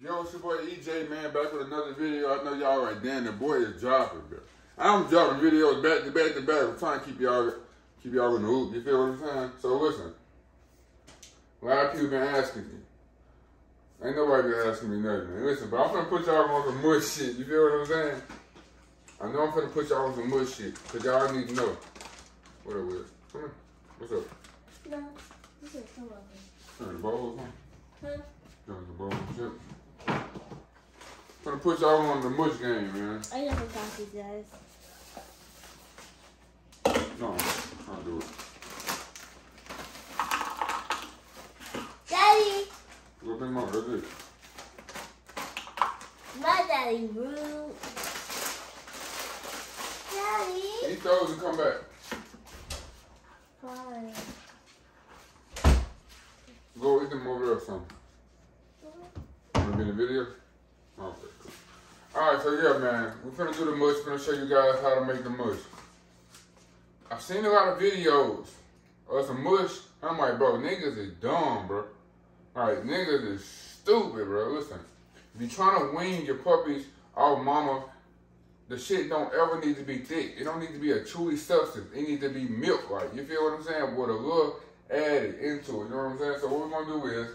Yo, it's your boy EJ, man, back with another video. I know y'all like, damn, the boy is dropping, bro. I'm dropping videos back to back to back. I'm trying to keep y'all keep y'all in the loop. You feel what I'm saying? So listen, a lot of people been asking me. Ain't nobody been asking me nothing, man. Listen, but I'm gonna put y'all on some mush shit. You feel what I'm saying? I know I'm gonna put y'all on some mush shit, cause y'all need to know. What up, Wiz? Come here. What's up? No, this is some of them. Turn the bowls on. Huh? Turn the bowls shit. Gonna put y'all on the mush game, man. I never got these guys. No, I'll do it. Daddy! Go mom, that's it. My daddy rude. Daddy! Eat those and come back. Fine. Go eat them over there or something. Wanna be in the video? Okay, cool. Alright, so yeah, man. We're finna do the mush. Finna show you guys how to make the mush. I've seen a lot of videos of some mush. I'm like, bro, niggas is dumb, bro. Alright, niggas is stupid, bro. Listen, if you're trying to wean your puppies off mama, the shit don't ever need to be thick. It don't need to be a chewy substance. It needs to be milk, like you feel what I'm saying? With a little added into it. You know what I'm saying? So what we're gonna do is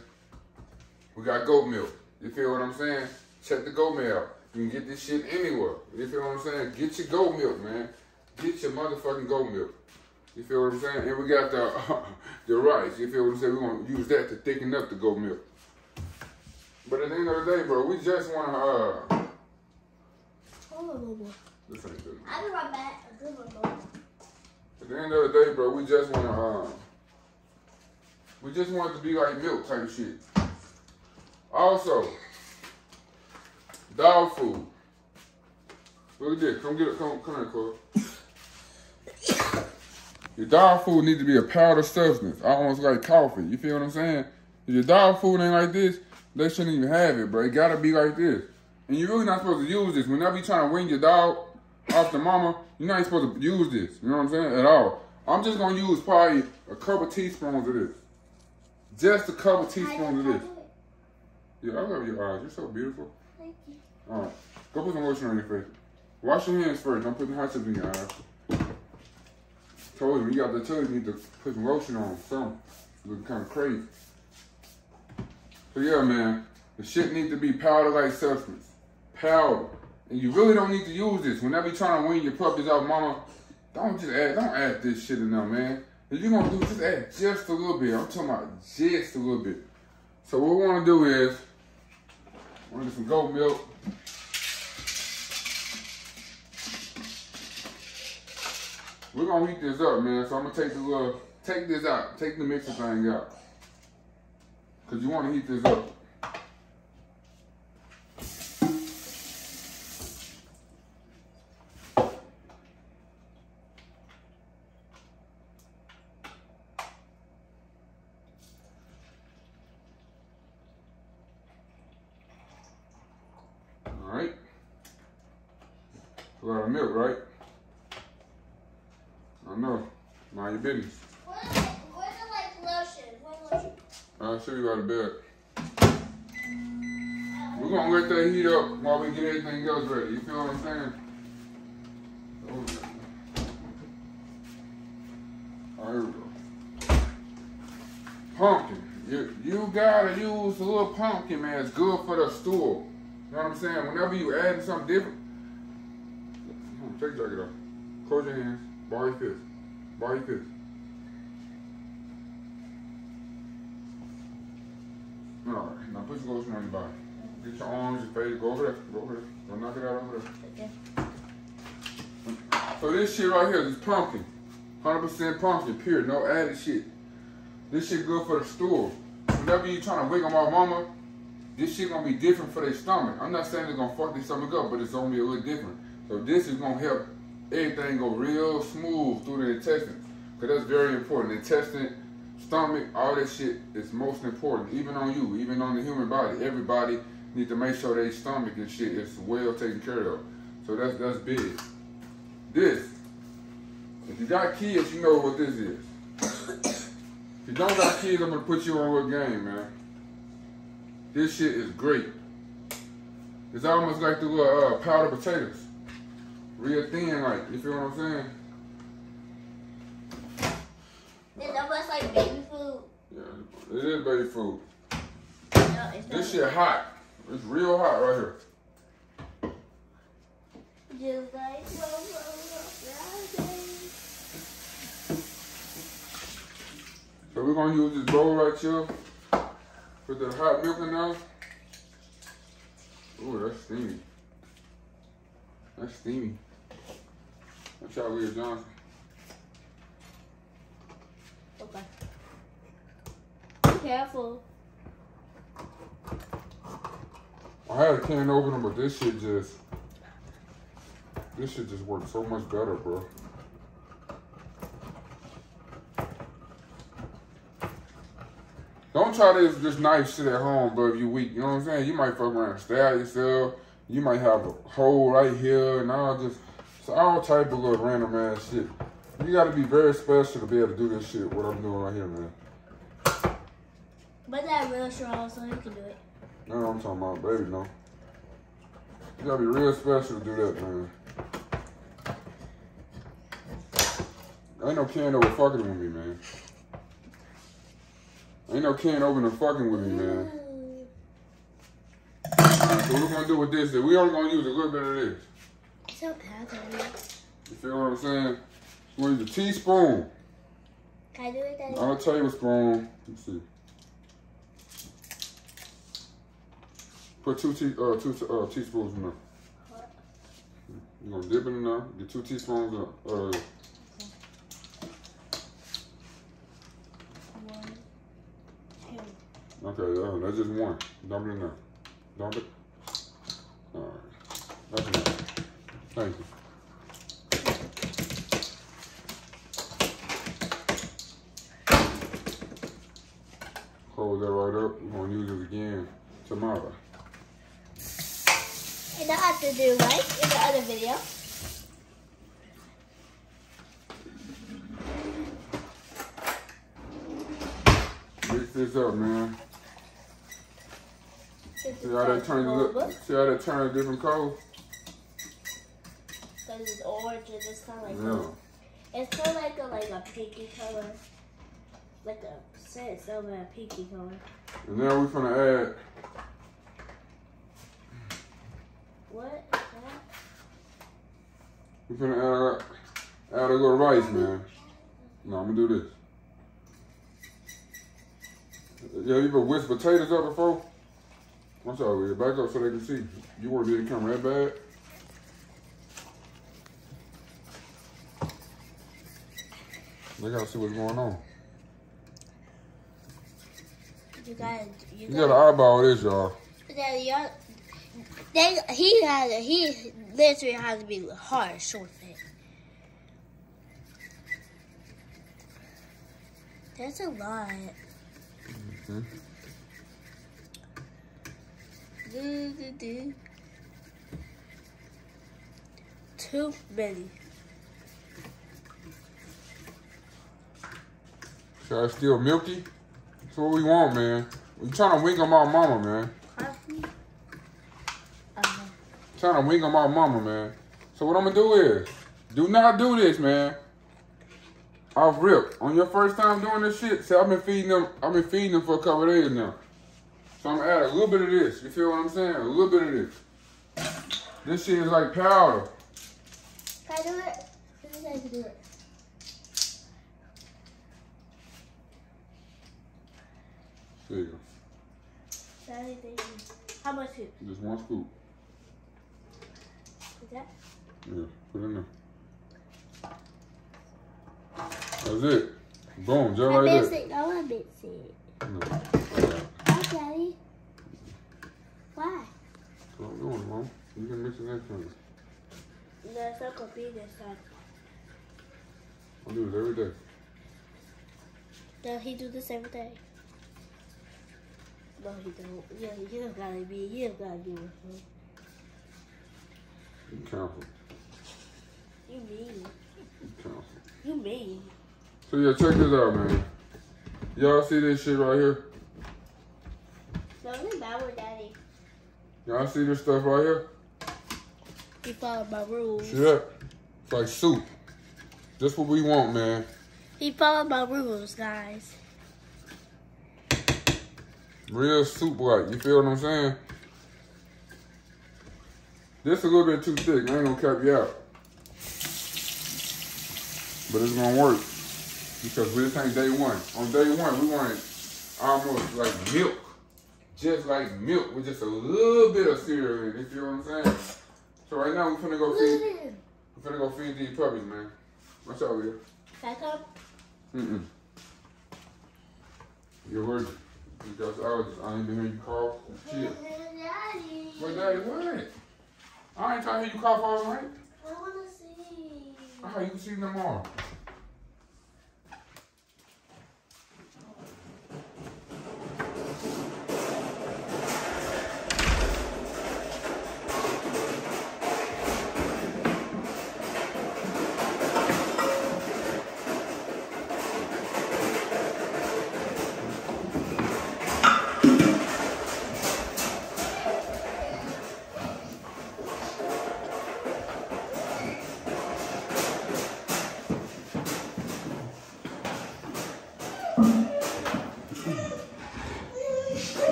we got goat milk. You feel what I'm saying? Check the goat milk. You can get this shit anywhere. You feel what I'm saying? Get your goat milk, man. Get your motherfucking goat milk. You feel what I'm saying? And we got the the rice. You feel what I'm saying? We're gonna use that to thicken up the goat milk. But at the end of the day, bro, we just uh on little more. this ain't good. I'll be right back. A good one, though. At the end of the day, bro, we just wanna um, we just want it to be like milk type of shit. Also, dog food. Look at this. Come get it. Come, come here, Chloe. Your dog food needs to be a powder substance, almost like coffee. You feel what I'm saying? If your dog food ain't like this, they shouldn't even have it, bro. It gotta be like this. And you're really not supposed to use this. Whenever you're trying to wing your dog off the mama, you're not supposed to use this. You know what I'm saying? At all. I'm just gonna use probably a couple teaspoons of this. Just a couple teaspoons of this. Yeah, I love your eyes. You're so beautiful. Thank you. All right. Go put some lotion on your face. Wash your hands first. Don't put the hot chips in your eyes. Told you, when you got the tub, you need to put some lotion on. Something. Looking kind of crazy. So yeah, man. The shit needs to be powder-like substance. Powder. And you really don't need to use this. Whenever you're trying to wean your puppies out, mama, don't just add, don't add this shit in there, man. If you're gonna do, just add just a little bit. I'm talking about just a little bit. So what we wanna do is, we're gonna get some goat milk. We're gonna heat this up, man. So I'm gonna take the little, take this out, take the mixer thing out. Cause you wanna heat this up. All right. A lot of milk, right? Know. Mind your business. Where's the, where's the like lotion? Lotion? I'll show you how to bed. We're gonna let that heat up while we get everything else ready. You feel what I'm saying? Oh, All right, here we go. Pumpkin. You, you gotta use a little pumpkin, man. It's good for the stool. You know what I'm saying? Whenever you add something different, take your jacket off. Close your hands. Bar your fist. Bar your fist. All right, now put your lotion on your body. Get your arms, your face, go over there, go over there. Don't knock it out over there. Okay. So this shit right here is pumpkin. 100% pumpkin, pure, no added shit. This shit good for the stool. Whenever you trying to wake off mama, this shit gonna be different for their stomach. I'm not saying it's gonna fuck their stomach up, but it's gonna be a little different. So this is gonna help everything go real smooth through the intestines. Cause that's very important. Intestine, stomach, all that shit is most important. Even on you, even on the human body. Everybody need to make sure their stomach and shit is well taken care of. So that's that's big. This, if you got kids, you know what this is. If you don't got kids, I'm gonna put you on a game, man. This shit is great. It's almost like the uh, powdered potatoes. Real thin, like, you feel what I'm saying? It's almost like baby food. Yeah, it is baby food. No, it's This shit hot. It's real hot right here. Just like So we're gonna use this bowl right here. Put the hot milk in there. Ooh, that's steamy. That's steamy. Watch out, Leah Johnson. Okay. Be careful. I had a can opener, but this shit just, this shit just works so much better, bro. Don't try this this knife shit at home, bro. If you weak, you know what I'm saying. You might fuck around, and stab yourself. You might have a hole right here, and all just it's all type of little random ass shit. You got to be very special to be able to do this shit. What I'm doing right here, man. But that real strong, so you can do it. No, I'm talking about, baby. No. You gotta be real special to do that, man. Ain't no can over fucking with me, man. Ain't no can opener fucking with me, man. Alright, so what we gonna do with this? We only gonna use a little bit of this. It's so powdery. You feel what I'm saying? Gonna use a teaspoon, Can I do it, not a tablespoon. Let's see. Put two te- uh, two te- uh, teaspoons in there. You're gonna dip it in there. Get two teaspoons of uh, One, two. Okay, uh, that's just one. Dump it in there. Dump it. Alright. That's enough. Thank you. Hold that right up. We're gonna use it again tomorrow. And I have to do like in the other video. Mix this up, man. See how that turns it See how that turns different colors? Because it's orange and it's kind of like Yeah. a, it's kind of like a like a pinky color, like a sense of a pinky color. And now we're gonna add What? we're gonna add add a little rice, man. No, I'm gonna do this. Yeah, you ever whisk potatoes up before? Out, Leah. Back up so they can see. You want to be the camera that bad? They gotta see what's going on. You got you You got gotta eyeball this, y'all. They, he has he literally has to be harsh with it. That's a lot. Mhm. Do, do, do. Too many. So it's still milky. That's what we want, man. We trying to wing on my mama, man. Trying to wing on my mama, man. So what I'm gonna do is, do not do this, man. Off rip. On your first time doing this shit, see, I've been feeding them. I've been feeding them for a couple days now. So I'm gonna add a little bit of this. You feel what I'm saying? A little bit of this. This shit is like powder. Can I do it? How do it. There you go. Daddy, thank you. How much is Just one scoop. that? Yeah, put it in there. That's it. Boom, just I like that. it. I want to mix it. No. Alright. Why, Daddy? Why? So I'm doing, mom. You can mix it next time. That's not gonna be this time. I do this every day. Does he do this every day? No, he don't. Yeah, you don't gotta be. You don't gotta do it. You counsel. You mean? You counsel. You mean? So yeah, check this out, man. Y'all see this shit right here? Bad with Daddy. Y'all see this stuff right here? He followed my rules. That? It's like soup. Just what we want, man. He followed my rules, guys. Real soup like. You feel what I'm saying? This a little bit too thick. I ain't gonna cap you out. But it's gonna work. Because this ain't day one. On day one, we wanted almost like milk. Just like milk with just a little bit of cereal in it. You feel what I'm saying? So right now, we're finna go feed, mmm. We're finna go feed these puppies, man. What's up, Leah? Back up. Mm-mm. You heard because I was I ain't been hearing you cough. Chill. Daddy. But daddy, what? I ain't trying to hear you cough all night. I want to see. Oh, you can see them all.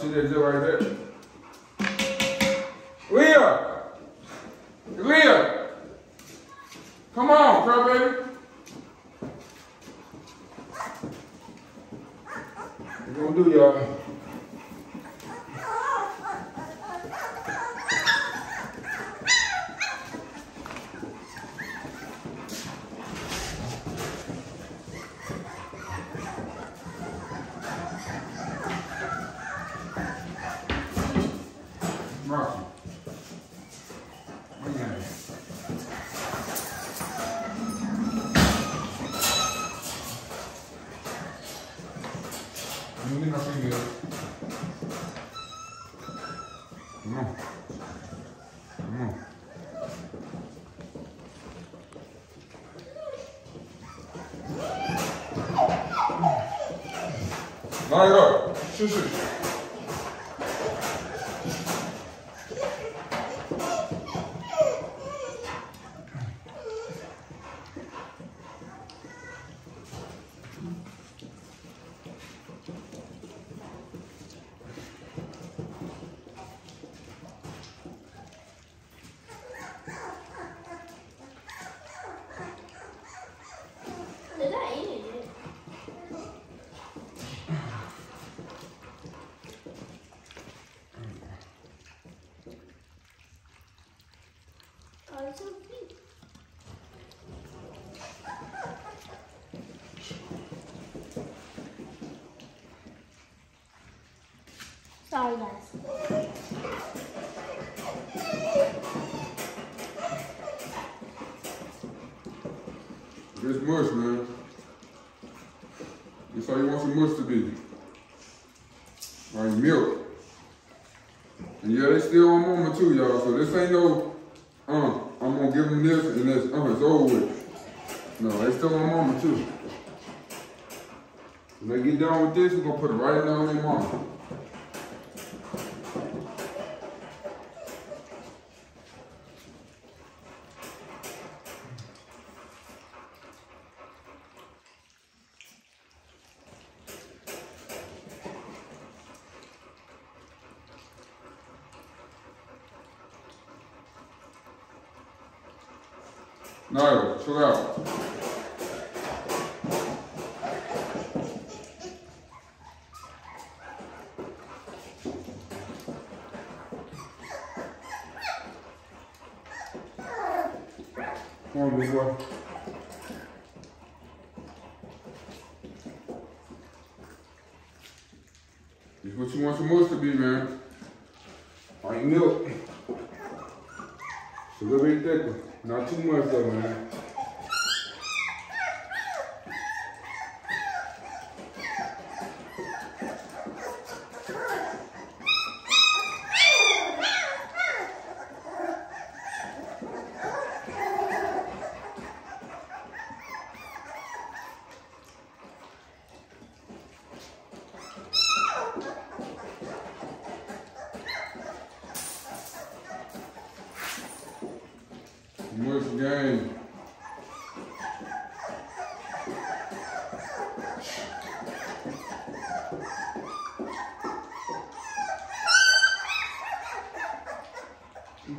See that zip right there? Leah! Leah! Come on, girl, baby. We're gonna do y'all. Come on. Come on. Line it up. Shush, shush. Did I eat it? Oh, it's so cute. This mush, man. This how you want some mush to be. Like milk. And yeah, they still on moment too, y'all. So this ain't no, uh, I'm gonna give them this and this, uh, it's over with. No, they still on moment too. When they get done with this, we're gonna put it right down on their mama. No, chill out. Come on, big boy. When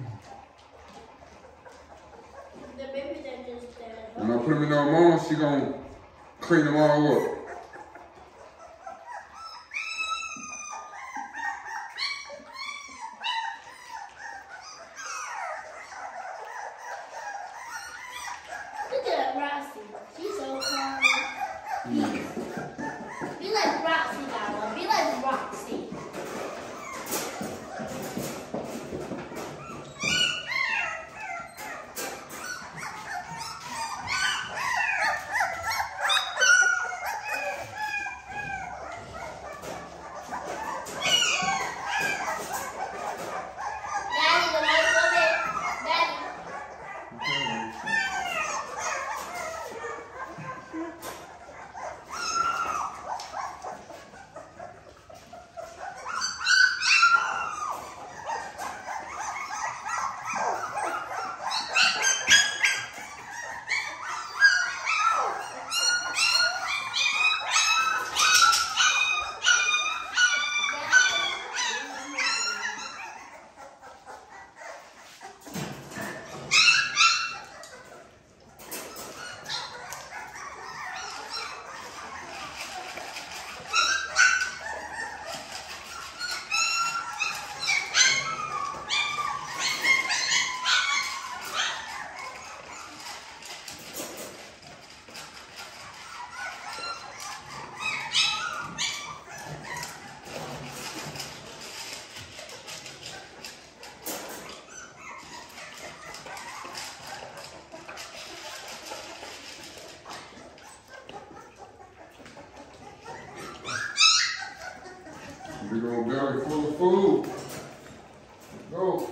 I put them in the hormones, she gonna clean them all up. Look at Roxy. She's so calm. Be like Roxy, Darla. Be like Roxy. Daddy, the most of it. Daddy. Big old belly full of food. Go.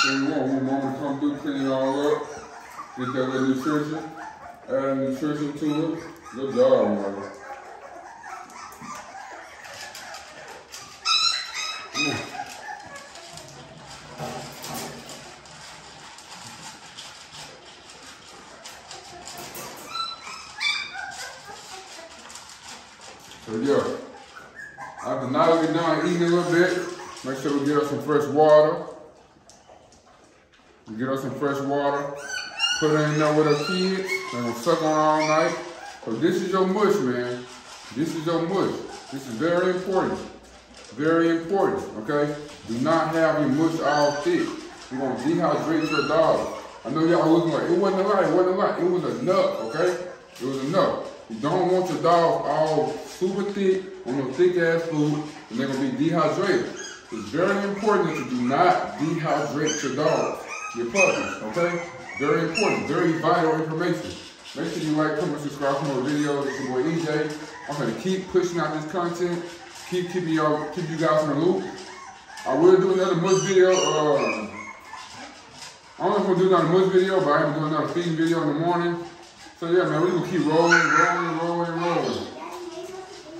So you want when mama to come through, clean it all up, get that little nutrition, add nutrition to it. Good job, mama. Mm. So yeah, after now we get done eating a little bit, make sure we get us some fresh water. We get us some fresh water, put her in there with her kids, and we'll suck on all night. So this is your mush, man. This is your mush. This is very important. Very important, okay? Do not have your mush all thick. You're gonna dehydrate your dog. I know y'all looking like, it wasn't a lot, it wasn't a lot. It was enough, okay? It was enough. You don't want your dog all super thick on no thick ass food, and they're gonna be dehydrated. It's very important that you do not dehydrate your dog, your puppies, okay? Very important, very vital information. Make sure you like, comment, subscribe for more videos. It's your boy EJ. I'm gonna keep pushing out this content, keep keeping y'all, keep you guys in the loop. I will do another mush video. Uh, I don't know if I'm gonna do another mush video, but I'm gonna do another feeding video in the morning. So yeah, man, we gonna keep rolling, rolling, rolling, rolling.